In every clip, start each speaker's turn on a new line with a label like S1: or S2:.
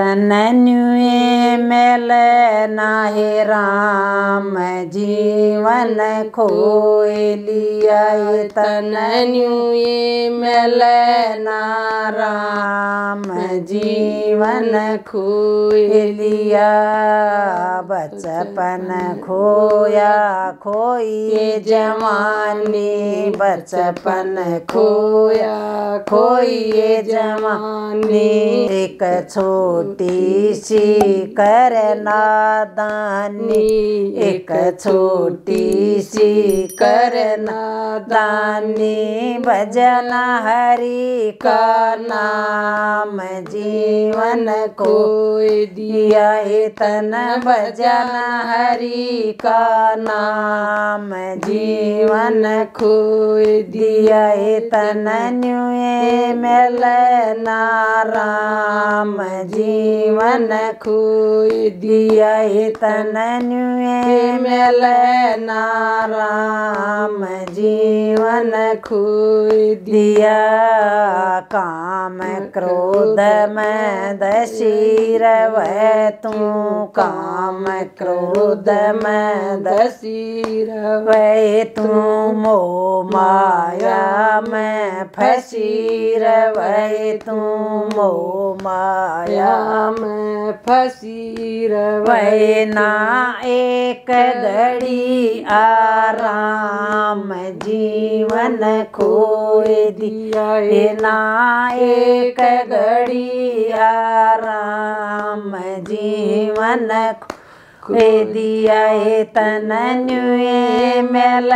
S1: तनन्युए mail नाहे राम जीवन खोए लिया तनन्युए मेल ना राम जीवन खोए लिया बचपन खोया खोइए जवानी बचपन खोया खोइए जवानी एक छोटी सी करना दानी, एक छोटी सी कर नादानी भजन हरि का नाम जीवन को दिया तन भजन हरि का नाम जीवन खो दिया तन न्यूए राम नाराम जीवन खो दिया तन न्यूए मेल नाराम। जीवन खो दिया काम क्रोध में दशीर वह तू। काम क्रोध में दशीर वह तू। मो माया में फसीर वह तू। मो माया में फसीर वैना ना एक घड़ी आराम जीवन खोए दिया ना एक घड़ी आराम जीवन खोए दिया तन न्युए मेल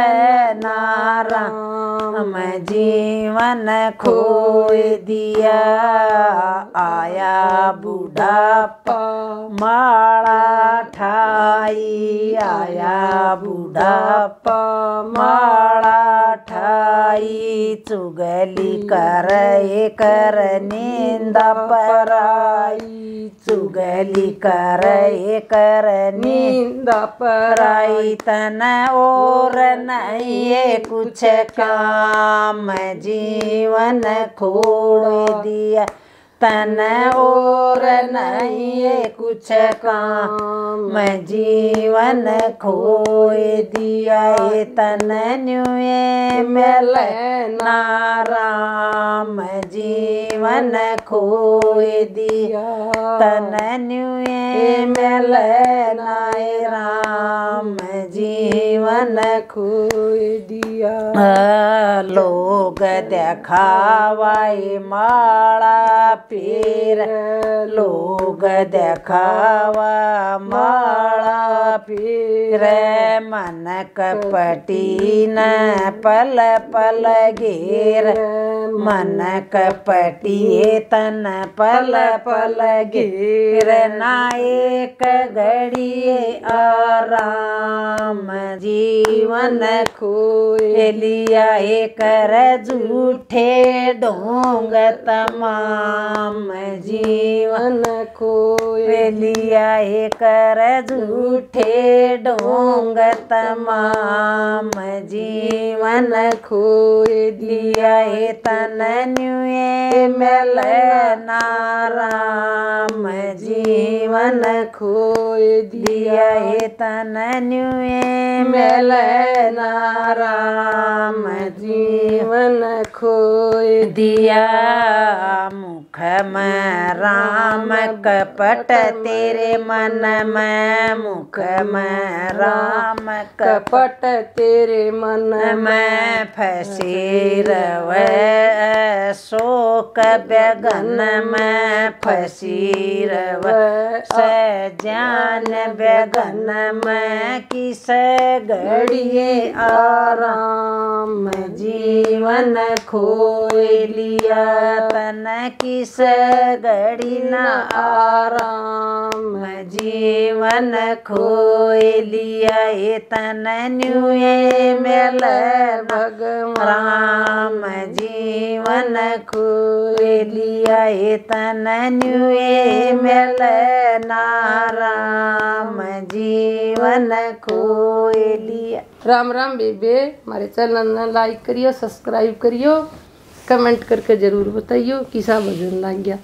S1: नाराम जीवन खोए दिया आया बुढ़ापा माड़ा ठाई आया बुढ़ापा माड़ा ठाई चुगली कर कर निंदा पराई। चुगली कर कर निंदा पराई। तन और नहीं कुछ काम, जीवन खोड़ दिया। तन और नहीं कुछ काम। जीवन खोए दिया तन न्युए मेल नाराम जीवन खोए दिया तन न्युए मेल नाय राम जीवन खोए दिया। लोग देखावाई माड़ा पीर लोग देखावा माड़ा पीर मन कपटी न पल पल घेर मन कपटी तन पल पल घेर नायक घड़ी आराम जीवन खोए लिया कर झूठे ढोंग तमाम जीवन खोए लिया कर झूठे ढोंग तमाम जीवन खोए दिया है तन न्युए, मेल नाराम, जीवन खोए दिया है तन न्युए मेल नाराम जीवन खोए दिया। में राम कपट तेरे मन में मुख में राम कपट तेरे मन में फसी रव शोक व्यगन में फसी रव सजान व्यगन में किस घड़िए आराम जीवन खोए लिया तन किस घड़ी न आराम, जीवन खोए लिया तन न्युए मेल भगवान। जीवन खोए लिया तन न्युए मेल नाराम, जीवन खोए लिया।
S2: राम राम बेबे हमारे चैनल ने लाइक करियो, सब्सक्राइब करियो। कमेंट करके ज़रूर बताइए किसा वज़न लग गया।